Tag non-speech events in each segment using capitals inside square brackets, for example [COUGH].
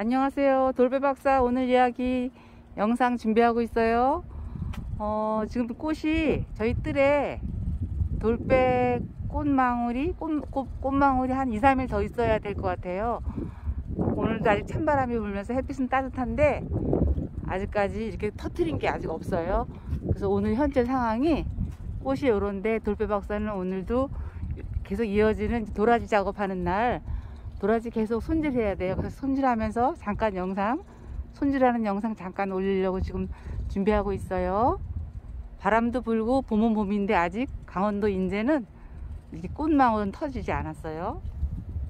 안녕하세요. 돌배박사 오늘 이야기 영상 준비하고 있어요. 어, 지금 꽃이 저희 뜰에 돌배 꽃망울이, 꽃, 꽃, 꽃망울이 한 2, 3일 더 있어야 될 것 같아요. 오늘도 아직 찬바람이 불면서 햇빛은 따뜻한데 아직까지 이렇게 터트린 게 아직 없어요. 그래서 오늘 현재 상황이 꽃이 요런데 돌배 박사는 오늘도 계속 이어지는 도라지 작업하는 날 도라지 계속 손질해야 돼요. 그래서 손질하면서 잠깐 영상, 손질하는 영상 잠깐 올리려고 지금 준비하고 있어요. 바람도 불고 봄은 봄인데 아직 강원도 인제는 이렇게 꽃망울은 터지지 않았어요.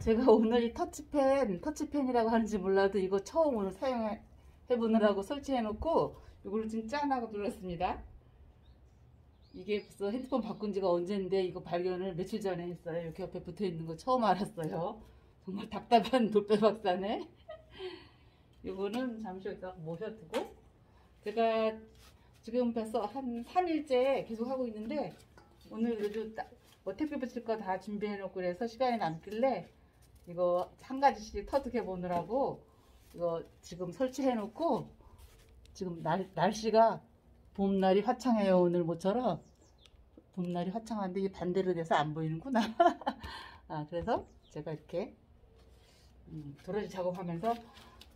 제가 [LAUGHS] 오늘 이 터치펜, 터치펜이라고 하는지 몰라도 이거 처음 오늘 사용해 보느라고 설치해 놓고 이걸 지금 짠하고 눌렀습니다. 이게 벌써 핸드폰 바꾼 지가 언젠데 이거 발견을 며칠 전에 했어요. 이렇게 옆에 붙어 있는 거 처음 알았어요. 정말 답답한 [LAUGHS] 돌배박사네. 이거는 잠시 여기다 모셔두고 제가 지금 벌써 한 3일째 계속 하고 있는데 오늘 그래도 뭐 택배 붙일 거 다 준비해 놓고 그래서 시간이 남길래 이거 한 가지씩 터득해 보느라고 이거 지금 설치해 놓고 지금 날, 날씨가 봄날이 화창해요 오늘 모처럼 봄날이 화창한데 이게 반대로 돼서 안 보이는구나 [LAUGHS] 아 그래서 제가 이렇게 음, 도라지 작업하면서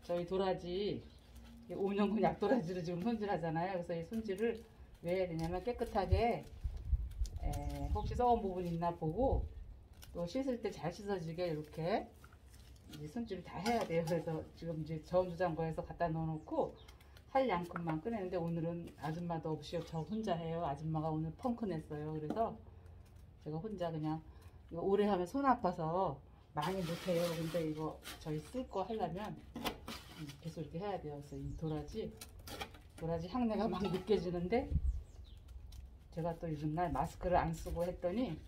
저희 도라지 5년근 약도라지를 지금 손질하잖아요. 그래서 이 손질을 왜 해야 되냐면 깨끗하게 에, 혹시 썩은 부분 있나 보고 또 씻을 때 잘 씻어지게 이렇게 이제 손질을 다 해야 돼요. 그래서 지금 이제 저온주장고에서 갖다 넣어놓고 할 양큼만 꺼내는데 오늘은 아줌마도 없이 저 혼자 해요. 아줌마가 오늘 펑크 냈어요. 그래서 제가 혼자 그냥 오래 하면 손 아파서 많이 못해요. 근데 이거 저희 쓸 거 하려면 계속 이렇게 해야 돼요. 그래서 이 도라지, 도라지 향내가 막 느껴지는데 제가 또 요즘 날 마스크를 안 쓰고 했더니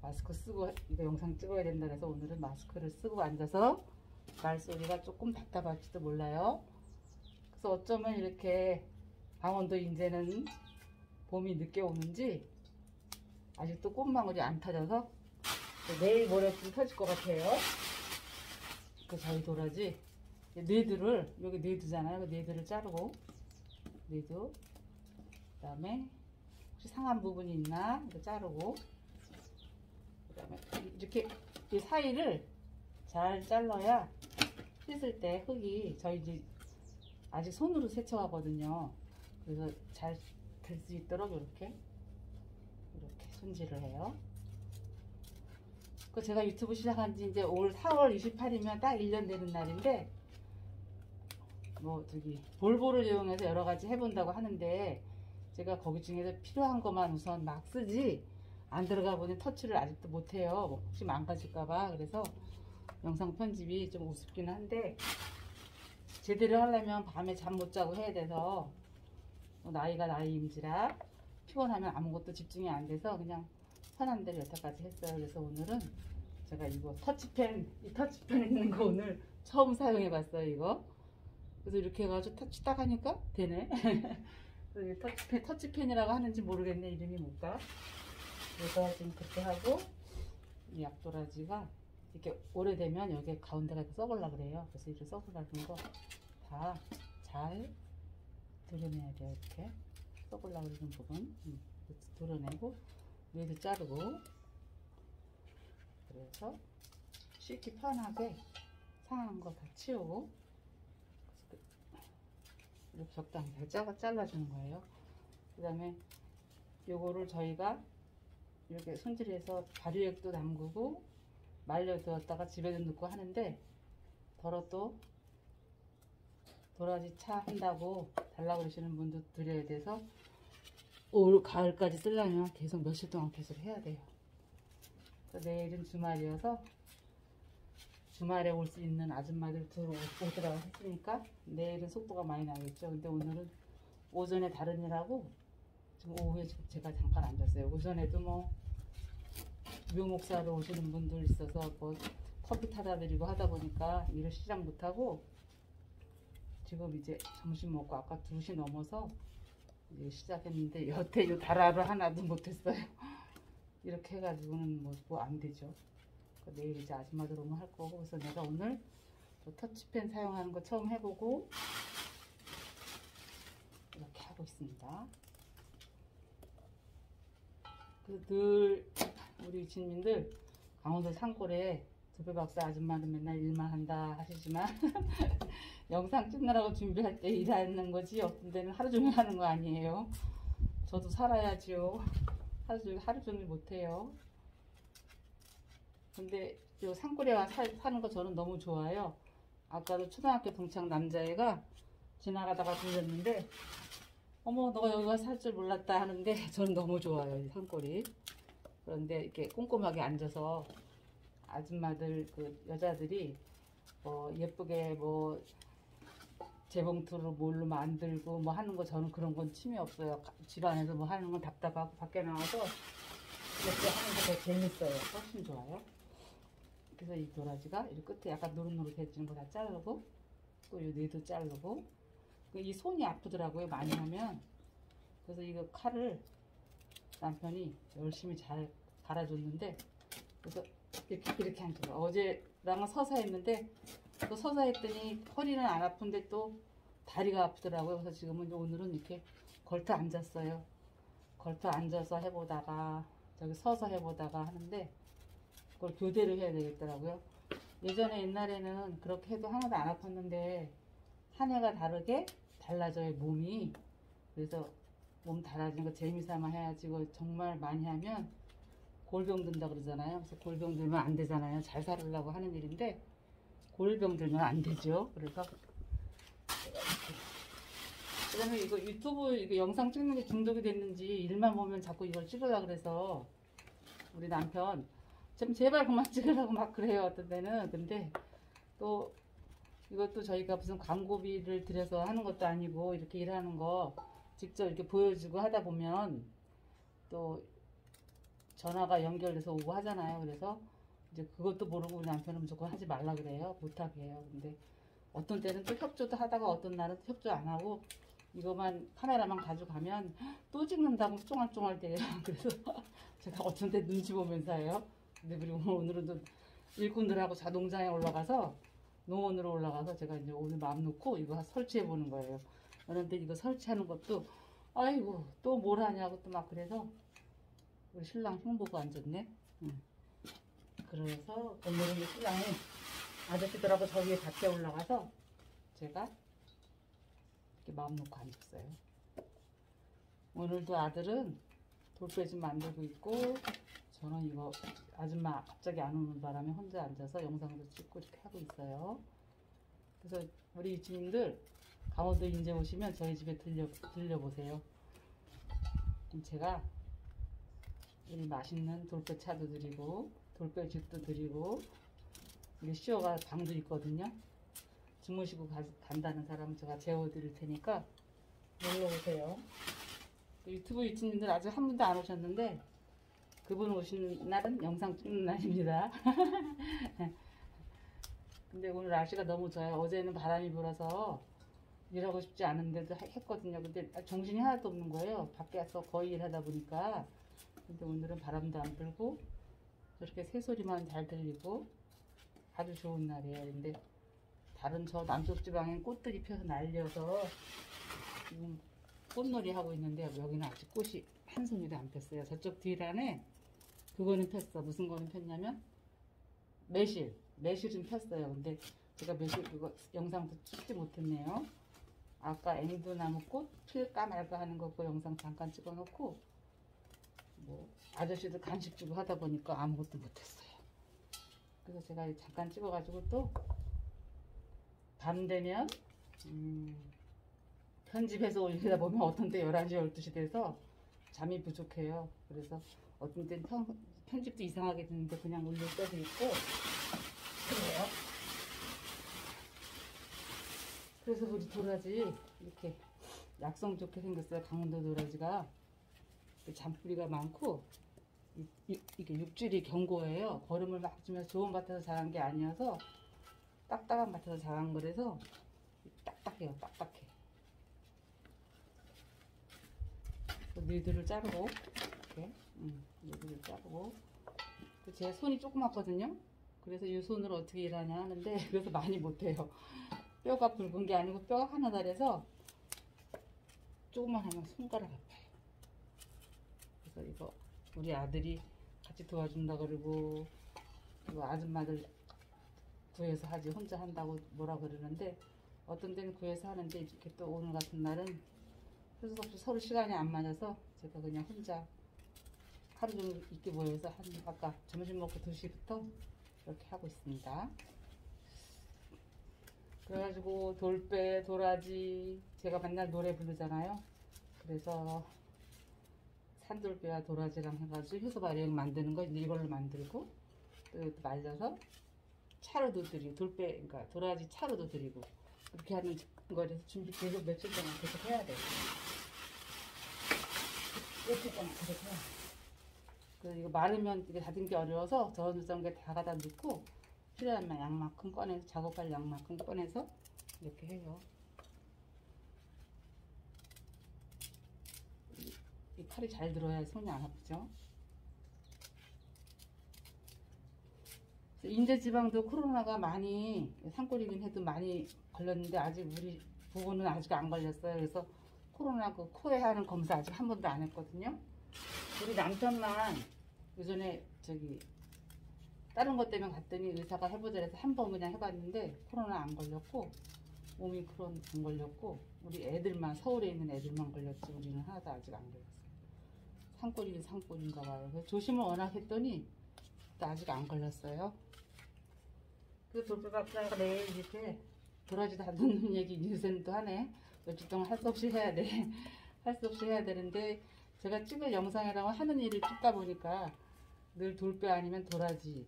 마스크 쓰고 이거 영상 찍어야 된다 그래서 오늘은 마스크를 쓰고 앉아서 말소리가 조금 답답할지도 몰라요. 그래서 어쩌면 이렇게 강원도 인제는 봄이 늦게 오는지 아직도 꽃망울이 안 타져서 내일 모레쯤 터질 것 같아요. 그 저희 도라지 네드를 여기 네드잖아요. 그 네드를 자르고 네드 그 다음에 혹시 상한 부분이 있나 자르고 그 다음에 이렇게 이 사이를 잘 잘라야 씻을 때 흙이 저희 이제 아직 손으로 세척하거든요. 그래서 잘될수 있도록 이렇게 이렇게 손질을 해요. 그 제가 유튜브 시작한 지 이제 올 4월 28이면 딱 1년 되는 날인데 뭐 저기 볼보를 이용해서 여러 가지 해본다고 하는데 제가 거기 중에서 필요한 것만 우선 막 쓰지 안 들어가 보니 터치를 아직도 못해요. 뭐 혹시 망가질까봐 그래서 영상 편집이 좀 우습긴 한데 제대로 하려면 밤에 잠 못 자고 해야 돼서 뭐 나이가 나이임지라 피곤하면 아무것도 집중이 안 돼서 그냥 편한 대로 여태까지 했어요. 그래서 오늘은 제가 이거 터치펜, 이 터치펜 있는 거 오늘 처음 사용해 봤어요. 이거. 그래서 이렇게 해가지고 터치 딱 하니까 되네. [LAUGHS] 터치펜, 터치펜이라고 하는지 모르겠네. 이름이 뭘까? 그래서 지금 그렇게 하고 이 약도라지가 이렇게 오래되면 여기 가운데가 썩을라 그래요. 그래서 이렇게 썩으라는 거 다잘 도려내야 돼요. 이렇게 썩을라 그러는 부분 음, 도려내고 위에도 자르고. 그래서 씻기 편하게 상한 거 다 치우고. 이렇게 적당히 잘 잘라, 잘라주는 거예요. 그 다음에 요거를 저희가 이렇게 손질해서 발효액도 담그고 말려두었다가 집에도 넣고 하는데 덜어도 도라지 차 한다고 달라고 그러시는 분도 드려야 돼서 올 가을까지 쓰려면 계속 며칠 동안 계속 해야 돼요. 내일은 주말이어서 주말에 올 수 있는 아줌마들 들어오더라고 했으니까 내일은 속도가 많이 나겠죠. 근데 오늘은 오전에 다른 일하고 지금 오후에 제가 잠깐 앉았어요. 오전에도 뭐 묘목사로 오시는 분들 있어서 뭐 커피 타다 드리고 하다 보니까 일을 시작 못하고 지금 이제 점심 먹고 아까 2시 넘어서 시작했는데 여태 이 다라를 하나도 못했어요. 이렇게 해가지고는 뭐 안 되죠. 그러니까 내일 이제 아줌마들 오면 할 거고 그래서 내가 오늘 또 터치펜 사용하는 거 처음 해보고 이렇게 하고 있습니다. 그래서 늘 우리 주민들 강원도 산골에 두배 박사 아줌마는 맨날 일만 한다 하시지만 [LAUGHS] 영상 찍느라고 준비할 때 일하는 거지 어떤 데는 하루 종일 하는 거 아니에요. 저도 살아야지요. 하루 종일, 하루 종일 못해요. 근데 요 산골에 와 사, 사는 거 저는 너무 좋아요. 아까도 초등학교 동창 남자애가 지나가다가 들렸는데 어머 너가 여기 와서 살줄 몰랐다 하는데 [LAUGHS] 저는 너무 좋아요 이 산골이 그런데 이렇게 꼼꼼하게 앉아서 아줌마들 그 여자들이 뭐 예쁘게 뭐 재봉틀로 뭘로 만들고 뭐 하는 거 저는 그런 건 취미 없어요. 가- 집안에서 뭐 하는 건 답답하고 밖에 나와서 이렇게 하는 게 더 재밌어요. 훨씬 좋아요. 그래서 이 도라지가 이 끝에 약간 노릇노릇해지는 거 다 자르고 또 이 뇌도 자르고 그이 손이 아프더라고요 많이 하면. 그래서 이거 칼을 남편이 열심히 잘 갈아줬는데 그래서 이렇게 이렇게 한 거예요. 어제랑은 서서 했는데 또 서서 했더니 허리는 안 아픈데 또 다리가 아프더라고요. 그래서 지금은 오늘은 이렇게 걸터 앉았어요. 걸터 앉아서 해보다가 저기 서서 해보다가 하는데 그걸 교대로 해야 되겠더라고요. 예전에 옛날에는 그렇게 해도 하나도 안 아팠는데 한 해가 다르게 달라져요 몸이. 그래서 몸 달라지는 거 재미삼아 해야지. 정말 많이 하면 골병 든다 그러잖아요. 그래서 골병 들면 안 되잖아요. 잘 살으려고 하는 일인데 골병 들면 안 되죠. 그래서 그 다음에 이거 유튜브 이거 영상 찍는 게 중독이 됐는지 일만 보면 자꾸 이걸 찍으려 그래서 우리 남편 좀 제발 그만 [LAUGHS] 찍으라고 막 그래요. 어떤 때는. 근데 또 이것도 저희가 무슨 광고비를 들여서 하는 것도 아니고 이렇게 일하는 거 직접 이렇게 보여주고 하다 보면 또 전화가 연결돼서 오고 하잖아요. 그래서 이제 그것도 모르고 남편은 무조건 하지 말라 그래요. 못하게 해요. 근데 어떤 때는 또 협조도 하다가 어떤 날은 협조 안 하고 이것만 카메라만 가져가면 또 찍는다고 쫑알쫑알 대요. [LAUGHS] 그래서 제가 어떤 때 눈치 보면서 해요. 근데 그리고 [LAUGHS] 오늘은 또 일꾼들하고 자동장에 올라가서 농원으로 올라가서 제가 이제 오늘 마음 놓고 이거 설치해 보는 거예요. 그런데 이거 설치하는 것도 아이고 또 뭘 하냐고 또 막 그래서 우리 신랑 흉 보고 앉았네. 응. 그래서 오늘은 이 신랑이 아저씨들하고 저기에 밭에 올라가서 제가 이렇게 마음 놓고 앉았어요. 오늘도 아들은 돌빼 좀 만들고 있고 저는 이거 아줌마 갑자기 안 오는 바람에 혼자 앉아서 영상도 찍고 이렇게 하고 있어요. 그래서 우리 주민들 강원도 인제 오시면 저희 집에 들려 들려보세요. 제가 이 맛있는 돌배 차도 드리고 돌배 죽도 드리고 우리 시어가 방도 있거든요. 주무시고 가- 간다는 사람 제가 재워드릴 테니까 놀러 오세요. 유튜브 유튜님들 아직 한 분도 안 오셨는데 그분 오신 날은 영상 찍는 날입니다. [LAUGHS] 근데 오늘 날씨가 너무 좋아요. 어제는 바람이 불어서 일하고 싶지 않은데도 하- 했거든요. 근데 정신이 하나도 없는 거예요. 밖에서 거의 일하다 보니까. 근데 오늘은 바람도 안 불고 저렇게 새소리만 잘 들리고 아주 좋은 날이에요. 근데 다른 저 남쪽 지방엔 꽃들이 펴서 날려서 지금 꽃놀이 하고 있는데 여기는 아직 꽃이 한 송이도 안 폈어요. 저쪽 뒷안에 그거는 폈어. 무슨 거는 폈냐면 매실, 매실은 폈어요. 근데 제가 매실 그거 영상도 찍지 못했네요. 아까 앵두나무 꽃 필까 말까 하는 거 그 영상 잠깐 찍어놓고 뭐 아저씨들 간식 주고 하다 보니까 아무것도 못했어요. 그래서 제가 잠깐 찍어가지고 또 밤 되면 음, 편집해서 올리다 보면 어떤 때 11시, 12시 돼서 잠이 부족해요. 그래서 어떤 때는 편, 편집도 이상하게 되는데 그냥 올릴 때도 있고 그래요. 그래서 우리 도라지 이렇게 약성 좋게 생겼어요. 강원도 도라지가 그 잔뿌리가 많고 이, 이, 이게 육질이 견고해요. 거름을 막 주면서 좋은 밭에서 자란 게 아니어서 딱딱한 밭에서 자란 거라서 딱딱해요. 딱딱해. 니들을 자르고 이렇게 음, 니들을 자르고 그제 손이 조그맣거든요. 그래서 이 손으로 어떻게 일하냐 하는데 [LAUGHS] 그래서 많이 못해요. 뼈가 굵은 게 아니고 뼈가 하나 달해서 조금만 하면 손가락 아파요. 그래서 이거 우리 아들이 같이 도와준다 그러고 이거 아줌마들 구해서 하지 혼자 한다고 뭐라 그러는데 어떤 때는 구해서 하는데 이렇게 또 오늘 같은 날은 없이 서로 시간이 안 맞아서 제가 그냥 혼자 하루 종일 있게 모여서 한 아까 점심 먹고 2시부터 이렇게 하고 있습니다. 그래가지고 돌배, 도라지 제가 맨날 노래 부르잖아요. 그래서 산돌배와 도라지랑 해가지고 효소 발효액 만드는 거 이걸로 만들고 또 말려서 차로도 드리고 돌배 그러니까 도라지 차로도 드리고 그렇게 하는 거에서 준비 계속 며칠 동안 계속 해야 돼요. 며칠 동안 계속 돼요. 그 이거 마르면 이게 다듬기 어려워서 저어놓은 게다 갖다 넣고 필요하면 양만큼 꺼내서 작업할 양만큼 꺼내서 이렇게 해요. 이, 이 칼이 잘 들어야 손이 안 아프죠. 인제지방도 코로나가 많이 산골이긴 해도 많이 걸렸는데 아직 우리 부부는 아직 안 걸렸어요. 그래서 코로나 그 코에 하는 검사 아직 한 번도 안 했거든요. 우리 남편만 예전에 저기 다른 것 때문에 갔더니 의사가 해보자 해서 한 번 그냥 해봤는데 코로나 안 걸렸고 오미크론 안 걸렸고 우리 애들만 서울에 있는 애들만 걸렸지 우리는 하나도 아직 안 걸렸어요. 산골이긴 산골인가 봐요. 조심을 워낙 했더니 또 아직 안 걸렸어요. 그 돌배박사가 내일 이렇게 도라지도 안 듣는 얘기 요새는 또 하네. 며칠 동안 할 수 없이 해야 돼. [LAUGHS] 할 수 없이 해야 되는데 제가 찍을 영상이라고 하는 일을 찍다 보니까 늘 돌배 아니면 도라지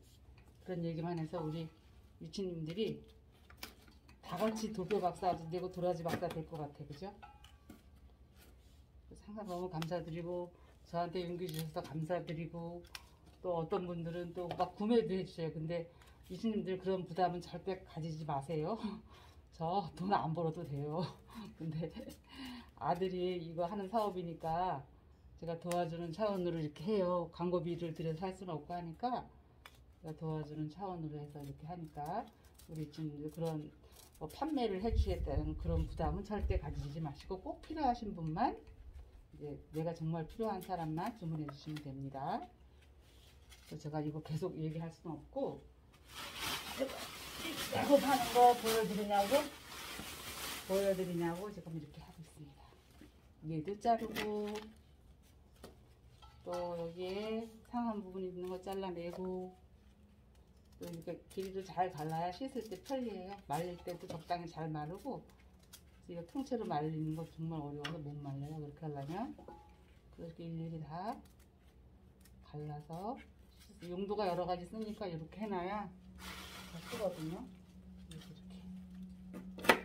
그런 얘기만 해서 우리 유치님들이 다 같이 돌배 박사 되고 도라지 박사 될 것 같아 그죠? 항상 너무 감사드리고 저한테 용기 주셔서 감사드리고 또 어떤 분들은 또 막 구매도 해주셔요. 근데 유치님들 그런 부담은 절대 가지지 마세요. [LAUGHS] 저 돈 안 벌어도 돼요. [LAUGHS] 근데 아들이 이거 하는 사업이니까 제가 도와주는 차원으로 이렇게 해요. 광고비를 들여서 할 수는 없고 하니까 제가 도와주는 차원으로 해서 이렇게 하니까 우리 지금 그런 뭐 판매를 해주시겠다는 그런 부담은 절대 가지지 마시고 꼭 필요하신 분만 이제 내가 정말 필요한 사람만 주문해 주시면 됩니다. 제가 이거 계속 얘기할 수는 없고 작업하는 거 보여드리냐고 보여드리냐고 지금 이렇게 하고 있습니다. 얘도 자르고 또 여기에 상한 부분 있는 거 잘라내고 또 이렇게 길이를 잘 갈라야 씻을 때 편리해요. 말릴 때도 적당히 잘 마르고 이거 통째로 말리는 거 정말 어려워서 못 말려요. 그렇게 하려면 그렇게 일일이 다 갈라서 용도가 여러 가지 쓰니까 이렇게 해놔야 다 쓰거든요. 이렇게 이렇게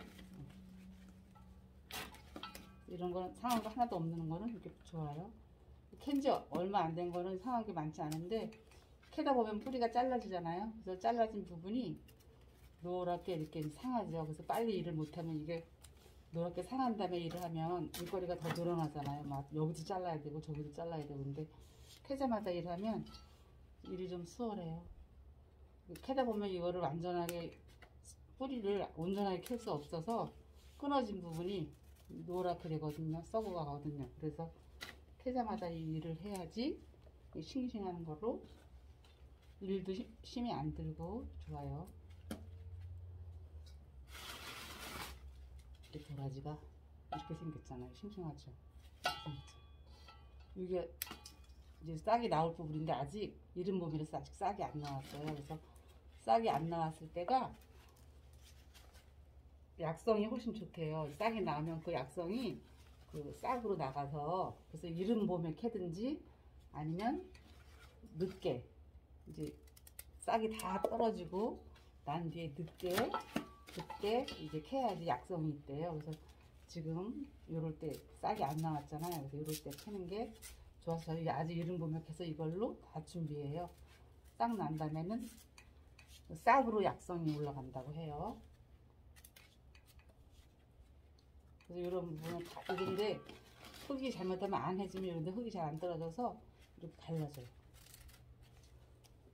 이런 거는 상한 거 하나도 없는 거는 이렇게 좋아요. 캔지 얼마 안 된 거는 상한 게 많지 않은데 캐다 보면 뿌리가 잘라지잖아요. 그래서 잘라진 부분이 노랗게 이렇게 상하죠. 그래서 빨리 일을 못하면 이게 노랗게 상한 다음에 일을 하면 일거리가 더 늘어나잖아요. 막 여기도 잘라야 되고 저기도 잘라야 되고 근데 캐자마자 일하면 일이 좀 수월해요. 캐다 보면 이거를 완전하게 뿌리를 온전하게 캘 수 없어서 끊어진 부분이 노랗게 되거든요. 썩어가거든요. 그래서 캐자마자 이 일을 해야지 이 싱싱한 거로 일도 시- 힘이 안 들고 좋아요. 이 도라지가 이렇게 생겼잖아요. 싱싱하죠. 이게 이제 싹이 나올 부분인데 아직 이른 봄이라서 아직 싹이 안 나왔어요. 그래서 싹이 안 나왔을 때가 약성이 훨씬 좋대요. 싹이 나면 그 약성이 그 싹으로 나가서 그래서 이른 봄에 캐든지 아니면 늦게 이제 싹이 다 떨어지고 난 뒤에 늦게 그때 이제 캐야지 약성이 있대요. 그래서 지금 요럴 때 싹이 안 나왔잖아요. 그래서 요럴 때 캐는 게 좋아서 저희 아직 봄에 캐서 이걸로 다 준비해요. 싹 난 다음에는 싹으로 약성이 올라간다고 해요. 그래서 이런 부분은 다 이런데 흙이 잘못하면 안 해지면 이런데 흙이 잘 안 떨어져서 이렇게 갈라져요.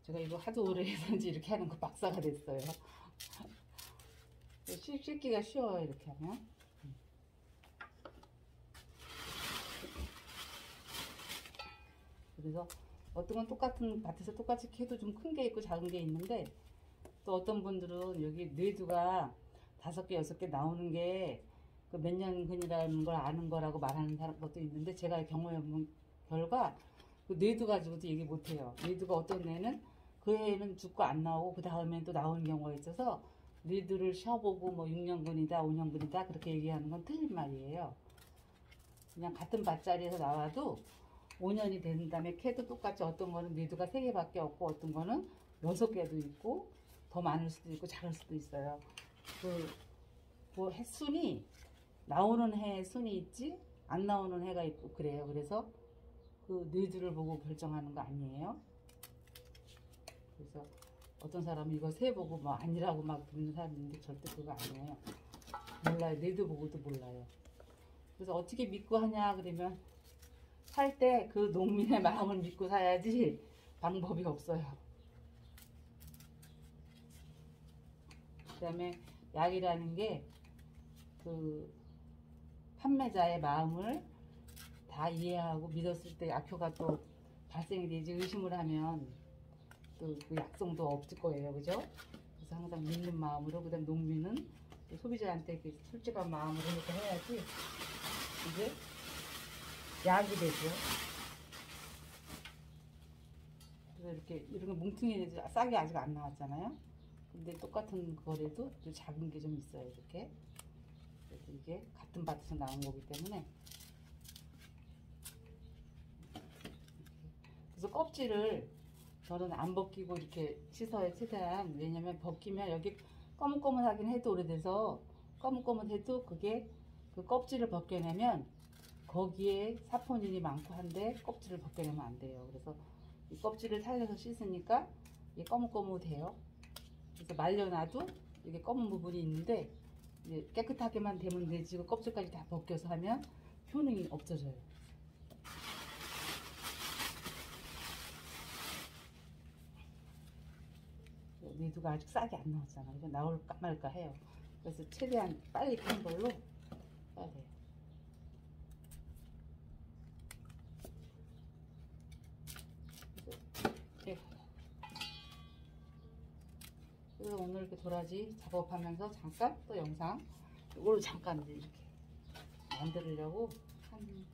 제가 이거 하도 오래 해서인지 이렇게 하는 거 박사가 됐어요. 씻, 씻기가 쉬워요, 이렇게 하면. 그래서 어떤 건 똑같은 밭에서 똑같이 캐도 좀 큰 게 있고 작은 게 있는데 또 어떤 분들은 여기 뇌두가 다섯 개 여섯 개 나오는 게그몇년 근이라는 걸 아는 거라고 말하는 사람 것도 있는데 제가 경험해 본 결과 그 뇌두 가지고도 얘기 못 해요. 뇌두가 어떤 뇌는 그 해에는 죽고 안 나오고 그 다음엔 또 나오는 경우가 있어서 뇌두를 쉬어보고 뭐 6년근이다 5년근이다 그렇게 얘기하는 건 틀린 말이에요. 그냥 같은 밭자리에서 나와도 5년이 된 다음에 캐도 똑같이 어떤 거는 뇌두가 3개밖에 없고 어떤 거는 6개도 있고 더 많을 수도 있고 작을 수도 있어요. 그, 뭐 해순이 나오는 해 순이 있지 안 나오는 해가 있고 그래요. 그래서 그 뇌두를 보고 결정하는 거 아니에요. 그래서 어떤 사람은 이거 세 보고 뭐 아니라고 막 그러는 사람이 있는데 절대 그거 아니에요. 몰라요. 뇌두 보고도 몰라요. 그래서 어떻게 믿고 하냐 그러면 살 때 그 농민의 마음을 믿고 사야지 방법이 없어요. 그 다음에 약이라는 게 그 판매자의 마음을 다 이해하고 믿었을 때 약효가 또 발생이 되지 의심을 하면 또 그 약성도 없을 거예요. 그죠? 그래서 항상 믿는 마음으로 그다음 농민은 또 소비자한테 그 솔직한 마음으로 이렇게 해야지 이게 약이 되죠. 그래서 이렇게 이런 거 뭉퉁이 싹이 아직 안 나왔잖아요. 근데 똑같은 거래도 좀 작은 게 좀 있어요. 이렇게. 그래서 이게 같은 밭에서 나온 거기 때문에 그래서 껍질을 저는 안 벗기고 이렇게 씻어요 최대한 왜냐면 벗기면 여기 거뭇거뭇하긴 해도 오래돼서 거뭇거뭇해도 그게 그 껍질을 벗겨내면 거기에 사포닌이 많고 한데 껍질을 벗겨내면 안 돼요. 그래서 이 껍질을 살려서 씻으니까 이게 거뭇거뭇해요. 그래서 말려놔도 이게 검은 부분이 있는데 깨끗하게만 되면 되지. 그 껍질까지 다 벗겨서 하면 효능이 없어져요 내두가 아직 싹이 안 나왔잖아. 이거 나올까 말까 해요. 그래서 최대한 빨리 큰 걸로 해야 돼요. 그래서 오늘 이렇게 도라지 작업하면서 잠깐 또 영상 이걸로 잠깐 이렇게 만들려고 한,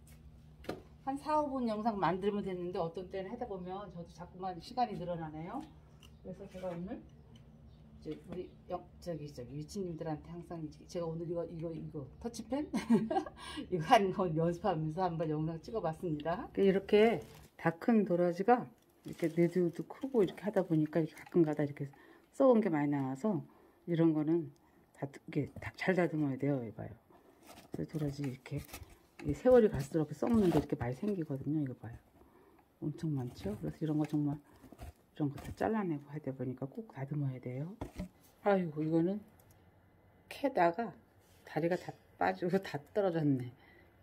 한 4, 5분 영상 만들면 됐는데 어떤 때는 하다 보면 저도 자꾸만 시간이 늘어나네요. 그래서 제가 오늘 이제 우리 영, 저기 저기 유치님들한테 항상 제가 오늘 이거 이거 이거 터치펜 [LAUGHS] 이거 하는 거 연습하면서 한번 영상 찍어봤습니다. 이렇게 다 큰 도라지가 이렇게 내두도 크고 이렇게 하다 보니까 가끔가다 이렇게 썩은 게 많이 나와서 이런 거는 다 이게 잘 다듬어야 돼요. 이봐요. 그래서 도라지 이렇게 세월이 갈수록 썩는 게 이렇게 많이 생기거든요. 이거 봐요. 엄청 많죠? 그래서 이런 거 정말 이런 거 다 잘라내고 하다 보니까 꼭 다듬어야 돼요. 아이고 이거는 캐다가 다리가 다 빠지고 [LAUGHS] 다 떨어졌네.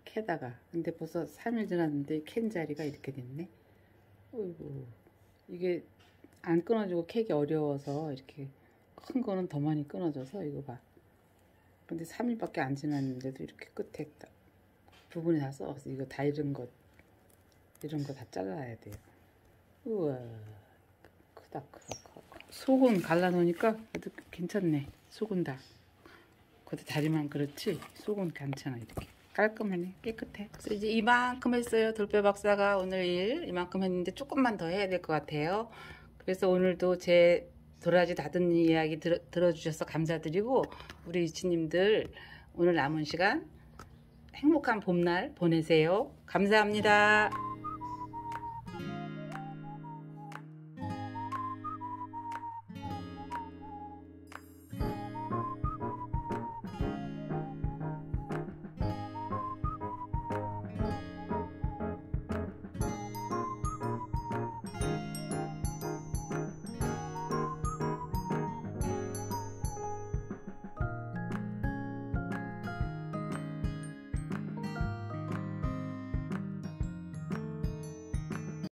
캐다가 근데 벌써 3일 지났는데 캔 자리가 이렇게 됐네. 어이구 이게 안 끊어지고 캐기 어려워서 이렇게 큰 거는 더 많이 끊어져서 이거 봐. 근데 3일밖에 안 지났는데도 이렇게 끝에 딱 부분이 다 썩었어. 이거 다 이런 것 이런 거 다 잘라야 돼요. 우와. 크다 속은 갈라놓으니까 그래도 괜찮네. 속은 다. 그것도 다리만 그렇지? 속은 괜찮아 이렇게. 깔끔하네. 깨끗해. 그래서 이제 이만큼 했어요 돌배 박사가. 오늘 일 이만큼 했는데 조금만 더 해야 될 것 같아요. 그래서 오늘도 제 도라지 다듬는 이야기 들어, 들어주셔서 감사드리고 우리 유치님들 오늘 남은 시간 행복한 봄날 보내세요. 감사합니다